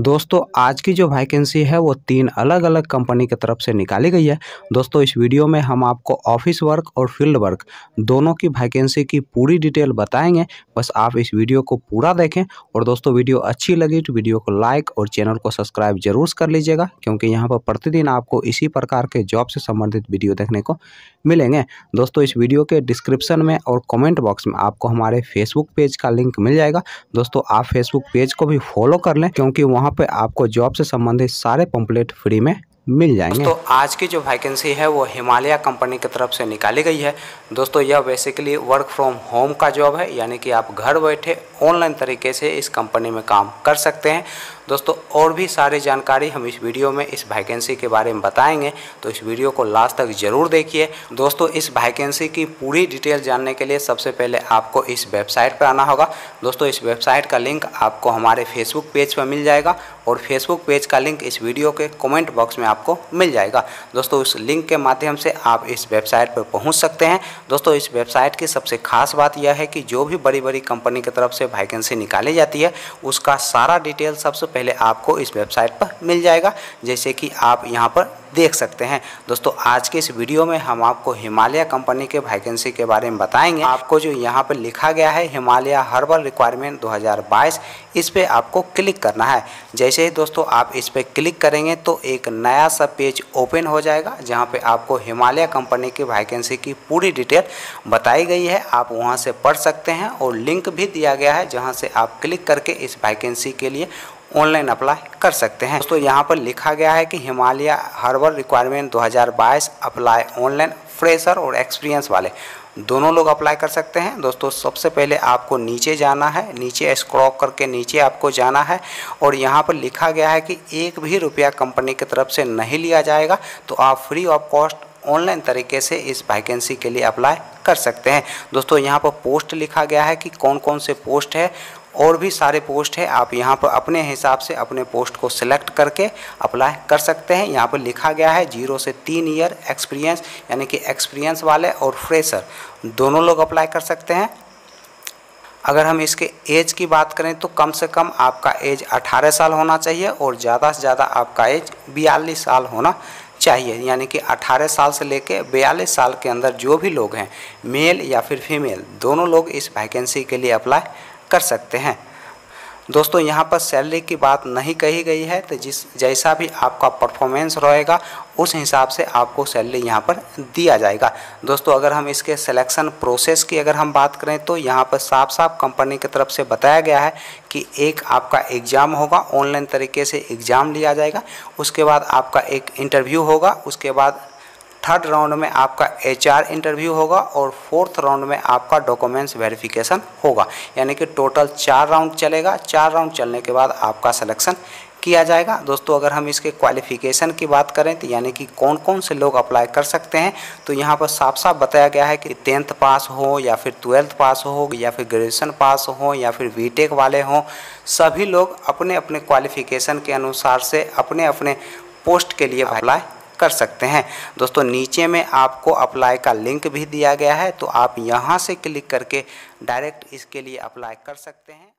दोस्तों, आज की जो वैकेंसी है, वो तीन अलग अलग कंपनी की तरफ़ से निकाली गई है। दोस्तों, इस वीडियो में हम आपको ऑफ़िस वर्क और फ़ील्ड वर्क दोनों की वैकेंसी की पूरी डिटेल बताएँगे। बस आप इस वीडियो को पूरा देखें और दोस्तों वीडियो अच्छी लगी तो वीडियो को लाइक और चैनल को सब्सक्राइब ज़रूर कर लीजिएगा, क्योंकि यहाँ पर प्रतिदिन आपको इसी प्रकार के जॉब से संबंधित वीडियो देखने को मिलेंगे। दोस्तों, इस वीडियो के डिस्क्रिप्शन में और कमेंट बॉक्स में आपको हमारे फेसबुक पेज का लिंक मिल जाएगा। दोस्तों, आप फेसबुक पेज को भी फॉलो कर लें, क्योंकि वहाँ पे आपको जॉब से संबंधित सारे पंपलेट फ्री में मिल जाएँगे। तो आज की जो वैकेंसी है, वो हिमालय कंपनी की तरफ़ से निकाली गई है। दोस्तों, यह बेसिकली वर्क फ्रॉम होम का जॉब है, यानी कि आप घर बैठे ऑनलाइन तरीके से इस कंपनी में काम कर सकते हैं। दोस्तों, और भी सारी जानकारी हम इस वीडियो में इस वैकेंसी के बारे में बताएँगे तो इस वीडियो को लास्ट तक ज़रूर देखिए। दोस्तों, इस वैकेंसी की पूरी डिटेल जानने के लिए सबसे पहले आपको इस वेबसाइट पर आना होगा। दोस्तों, इस वेबसाइट का लिंक आपको हमारे फेसबुक पेज पर मिल जाएगा, और फेसबुक पेज का लिंक इस वीडियो के कमेंट बॉक्स में आपको मिल जाएगा। दोस्तों, उस लिंक के माध्यम से आप इस वेबसाइट पर पहुँच सकते हैं। दोस्तों, इस वेबसाइट की सबसे खास बात यह है कि जो भी बड़ी बड़ी कंपनी की तरफ़ से वैकेंसी निकाली जाती है, उसका सारा डिटेल सबसे पहले आपको इस वेबसाइट पर मिल जाएगा, जैसे कि आप यहाँ पर देख सकते हैं। दोस्तों, आज के इस वीडियो में हम आपको हिमालय कंपनी के वैकेंसी के बारे में बताएँगे। आपको जो यहाँ पर लिखा गया है, हिमालय हर्बल रिक्वायरमेंट 2022 इस पर आपको क्लिक करना है। जैसे ही दोस्तों आप इस पर क्लिक करेंगे तो एक नया सा पेज ओपन हो जाएगा, जहाँ पे आपको हिमालय कंपनी की वैकेंसी की पूरी डिटेल बताई गई है। आप वहाँ से पढ़ सकते हैं और लिंक भी दिया गया है, जहाँ से आप क्लिक करके इस वैकेंसी के लिए ऑनलाइन अप्लाई कर सकते हैं। दोस्तों, यहाँ पर लिखा गया है कि Himalaya herbal requirement 2022 apply online fresher और एक्सपीरियंस वाले। दोनों लोग अप्लाई कर सकते हैं। दोस्तों, सबसे पहले आपको नीचे जाना है, नीचे स्क्रॉप करके नीचे आपको जाना है और यहाँ पर लिखा गया है कि एक भी रुपया कंपनी की तरफ़ से नहीं लिया जाएगा तो आप फ्री ऑफ़ कॉस्ट ऑनलाइन तरीके से इस वैकेंसी के लिए अप्लाई कर सकते हैं। दोस्तों, यहाँ पर पोस्ट लिखा गया है कि कौन कौन से पोस्ट है, और भी सारे पोस्ट है, आप यहाँ पर अपने हिसाब से अपने पोस्ट को सिलेक्ट करके अप्लाई कर सकते हैं। यहाँ पर लिखा गया है, ज़ीरो से तीन ईयर एक्सपीरियंस, यानी कि एक्सपीरियंस वाले और फ्रेशर, दोनों लोग अप्लाई कर सकते हैं। अगर हम इसके एज की बात करें तो कम से कम आपका एज 18 साल होना चाहिए, और ज़्यादा से ज़्यादा आपका एज बयालीस साल होना चाहिए, यानी कि 18 साल से लेकर बयालीस साल के अंदर जो भी लोग हैं, मेल या फिर फीमेल, दोनों लोग इस वैकेंसी के लिए अप्लाई कर सकते हैं। दोस्तों, यहाँ पर सैलरी की बात नहीं कही गई है तो जिस जैसा भी आपका परफॉर्मेंस रहेगा, उस हिसाब से आपको सैलरी यहाँ पर दिया जाएगा। दोस्तों, अगर हम इसके सिलेक्शन प्रोसेस की अगर हम बात करें तो यहाँ पर साफ़ साफ़ कंपनी की तरफ़ से बताया गया है कि एक आपका एग्ज़ाम होगा ऑनलाइन तरीके से एग्ज़ाम लिया जाएगा, उसके बाद आपका एक इंटरव्यू होगा, उसके बाद थर्ड राउंड में आपका एचआर इंटरव्यू होगा और फोर्थ राउंड में आपका डॉक्यूमेंट्स वेरिफिकेशन होगा। यानी कि टोटल चार राउंड चलेगा। चार राउंड चलने के बाद आपका सिलेक्शन किया जाएगा। दोस्तों, अगर हम इसके क्वालिफ़िकेशन की बात करें तो यानी कि कौन कौन से लोग अप्लाई कर सकते हैं तो यहाँ पर साफ़ साफ़ बताया गया है कि टेंथ पास हो या फिर ट्वेल्थ पास हो या फिर ग्रेजुएशन पास हो या फिर बीटेक वाले हों, सभी लोग अपने अपने क्वालिफ़िकेशन के अनुसार से अपने अपने पोस्ट के लिए अप्लाई कर सकते हैं। दोस्तों, नीचे में आपको अप्लाई का लिंक भी दिया गया है तो आप यहाँ से क्लिक करके डायरेक्ट इसके लिए अप्लाई कर सकते हैं।